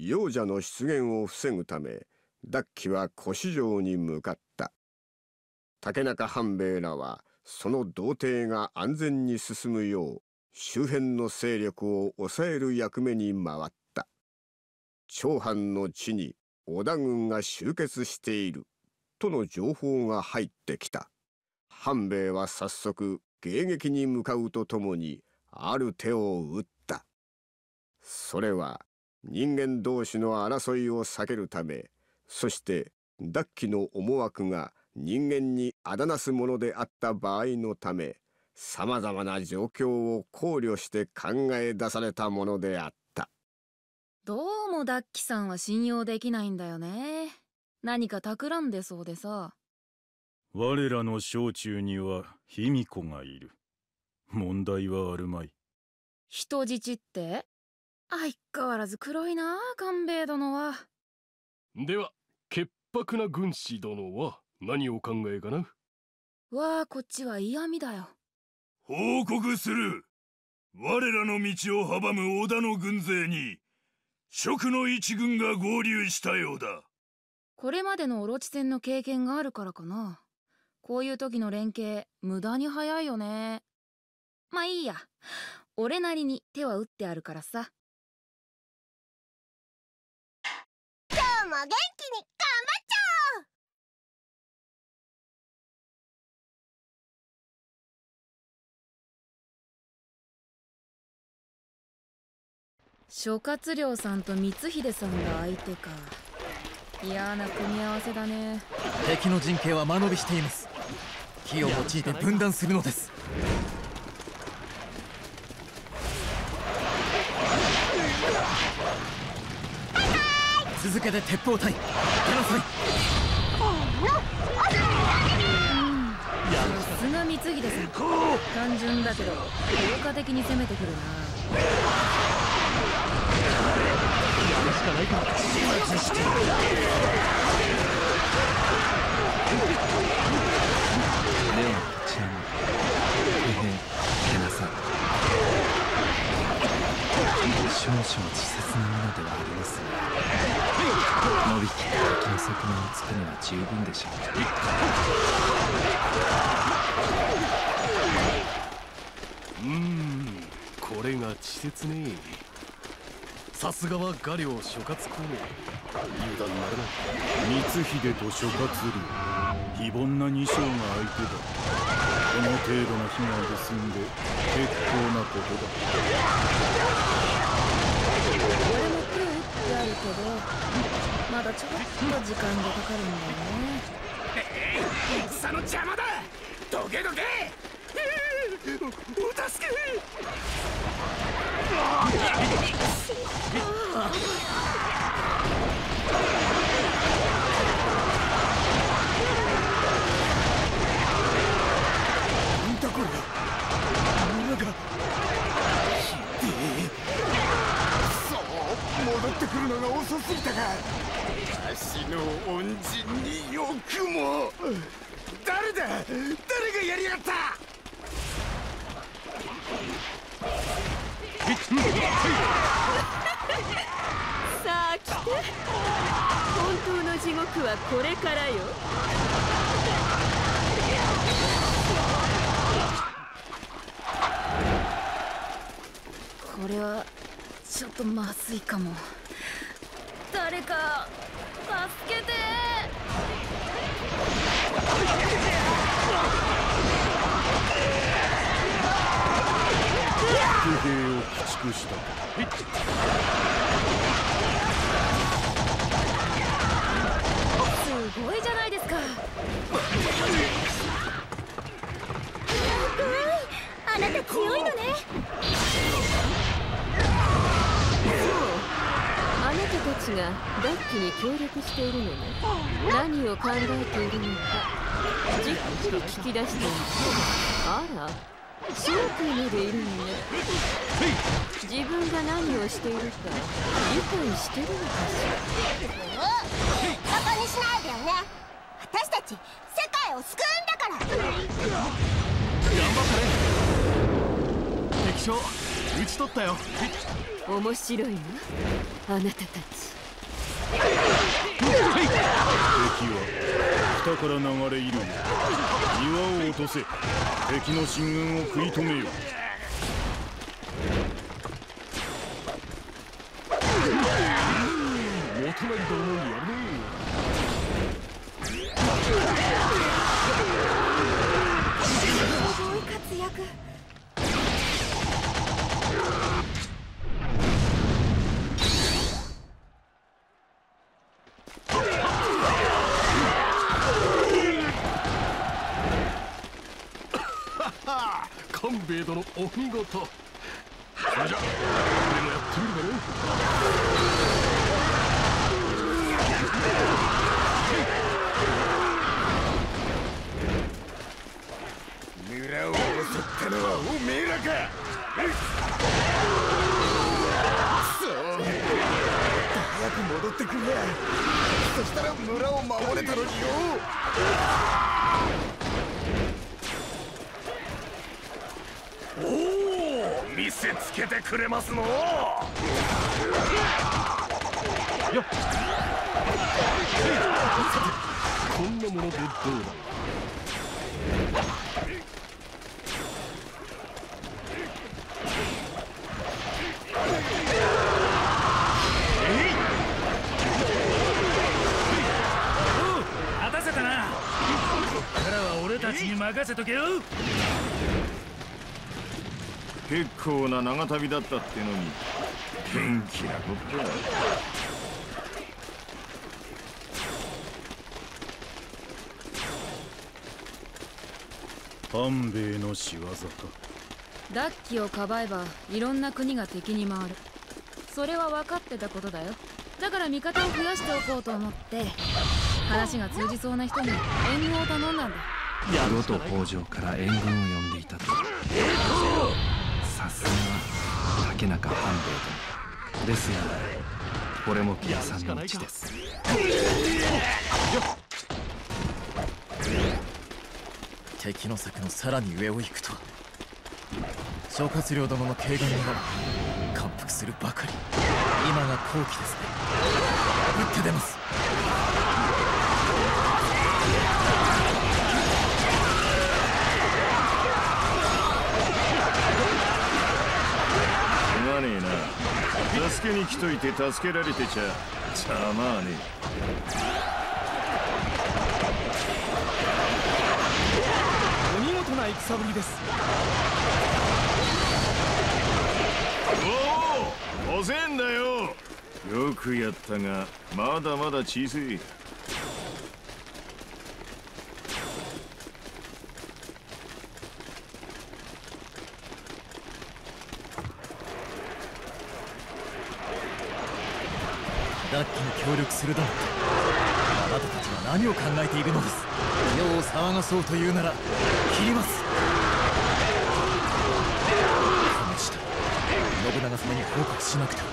幼者の出現を防ぐためダッキは古市城に向かった。竹中半兵衛らはその童貞が安全に進むよう周辺の勢力を抑える役目に回った。長藩の地に織田軍が集結しているとの情報が入ってきた。半兵衛は早速迎撃に向かうとともにある手を打った。それは人間同士の争いを避けるためそしてダッキの思惑が人間にあだなすものであった場合のためさまざまな状況を考慮して考え出されたものであった。どうもダッキさんは信用できないんだよね。何か企んでそうでさ。我らの小中には卑弥呼がいる。問題はあるまい。人質って？相変わらず黒いな官兵衛殿は。では潔白な軍師殿は何をお考えかな？わあこっちは嫌味だよ。報告する。我らの道を阻む織田の軍勢に蜀の一軍が合流したようだ。これまでのオロチ戦の経験があるからかな。こういう時の連携無駄に早いよね。まあいいや。俺なりに手は打ってあるからさも元気に頑張っちゃおう。諸葛亮さんと光秀さんが相手か。嫌な組み合わせだね。敵の陣形は間延びしています。火を用いて分断するのです続けて鉄砲隊出なさい。さすが光秀さん単純だけど効果的に攻めてくるなやるしかないか側面を作るのは十分でしょう。ーんこれが稚拙ね。さすがは画領諸葛孔明油断ならない。光秀と諸葛亮非凡な二将が相手だ。この程度の被害で済んで結構なことだ。けどまだちょっと時間がかかるんだよね。戦の邪魔だどけどけお助けああ当の地獄はこれからよ。これはちょっとまずいかも。誰か助けて。歩兵を駆逐した。ダッキに協力しているの？ね何を考えているのかじっくり聞き出してみてあらシュークまでいるのね自分が何をしているか理解してるのか。しおバカにしないでよね私たち世界を救うんだから頑張ったね敵将打ち取ったよ面白いなあなたたち。敵は北から流れ入る岩を落とせ。敵の進軍を食い止めよう。くれますの。さてこんなものでどうだ。待たせたな。こっからは俺たちに任せとけよ結構な長旅だったってのに。元気なこっちゃ半兵衛の仕業か。ダッキをかばえばいろんな国が敵に回る。それは分かってたことだよ。だから味方を増やしておこうと思って話が通じそうな人に援軍を頼んだんだ。ロと北条から援軍を呼んでいたと竹中半兵衛殿ですがこれも計算のうちです。敵の策のさらに上を行くと諸葛亮殿の軽減になり感服するばかり。今が好機ですね。打って出ます。まねえな。助けに来といて助けられてちゃざまあねお見事な戦ぶりです。おお遅えんだよ。よくやったがまだまだ小せえダッキに協力するだなんてあなたたちは何を考えているのです。世を騒がそうというなら切ります。この事態信長様に報告しなくては。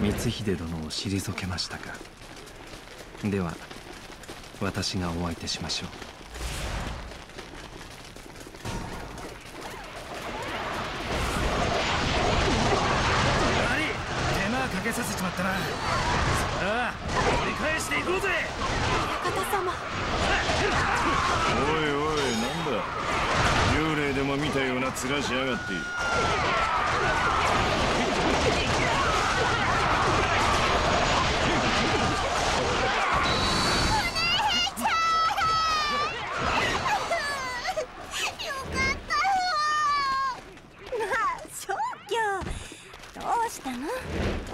光秀殿を退けましたか。では私がお相手しましょう。まったな。さあ取り返していこうぜ。方様。おいおいなんだ。幽霊でも見たような面しやがってよかったわまあ正気どうしたの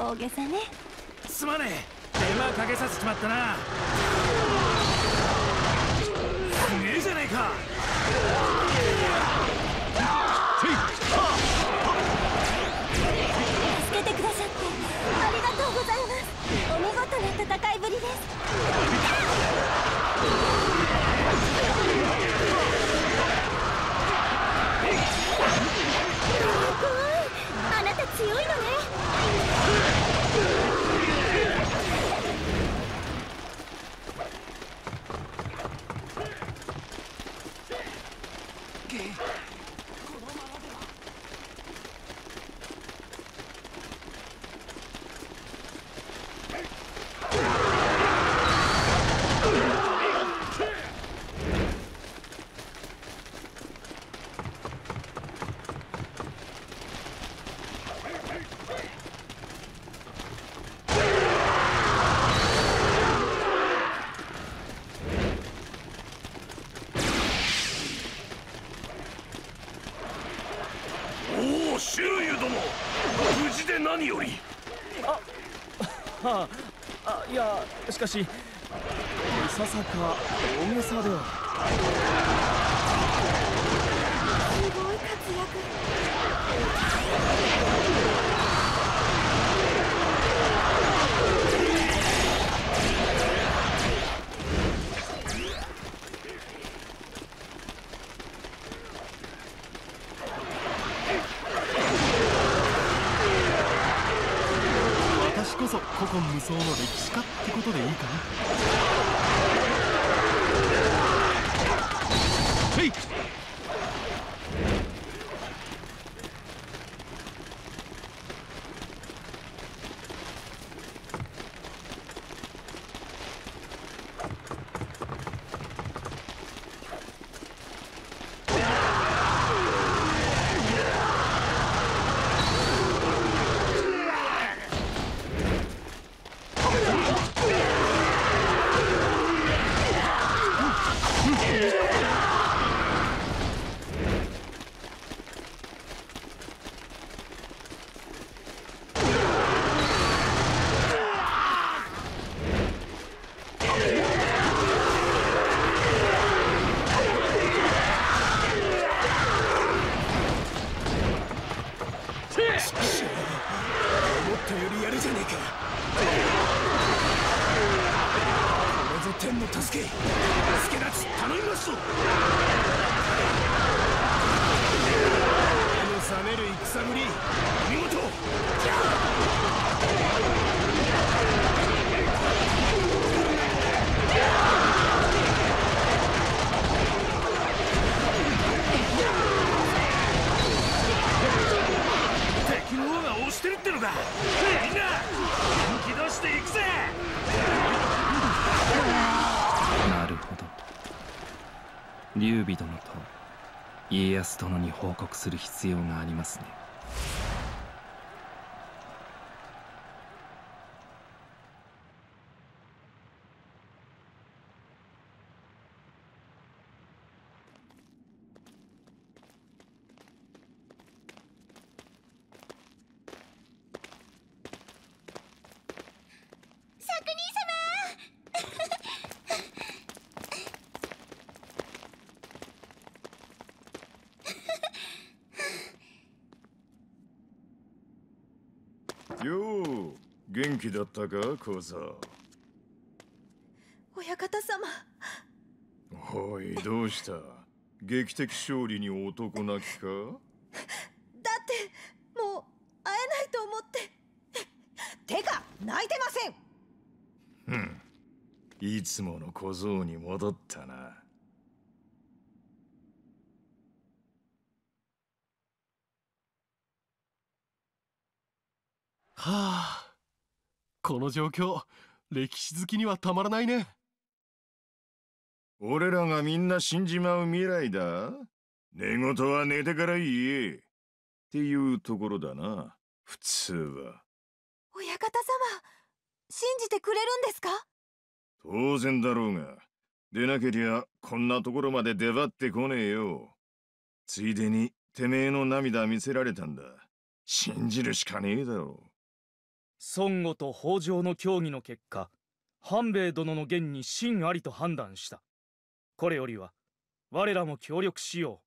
大げさね。すまねえ。手間かけさせちまったな。すげえじゃねえか。助けてくださってありがとうございます。お見事な戦いぶりですすごいあなた強いのね何よりあはああいやしかしいささか大げさでは。天の助け。助け立ち頼みますぞ目の覚める戦ぶり。見事。敵の方が押してるってのか。みんな本気出していくぜ。劉備殿と家康殿に報告する必要がありますね職人よう元気だったか小僧？様親方様。おいどうした？劇的勝利に男泣きか？だってもう会えないと思って。てか泣いてません。うん。いつもの小僧に戻ったな。はあこの状況歴史好きにはたまらないね。俺らがみんな死んじまう未来だ。寝言は寝てから言え。っていうところだな。普通は。親方様信じてくれるんですか？当然だろうが。でなけりゃこんなところまで出張ってこねえよ。ついでにてめえの涙見せられたんだ。信じるしかねえだろ孫悟と北条の協議の結果半兵衛殿の言に真ありと判断した。これよりは我らも協力しよ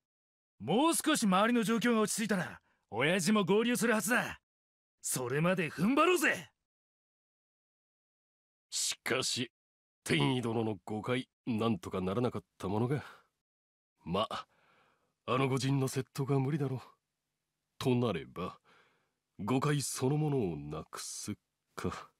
もう少し周りの状況が落ち着いたら親父も合流するはずだ。それまで踏ん張ろうぜ。しかし天意殿の誤解なんとかならなかったものが。まああの御人の説得が無理だろう。となれば誤解そのものをなくすか。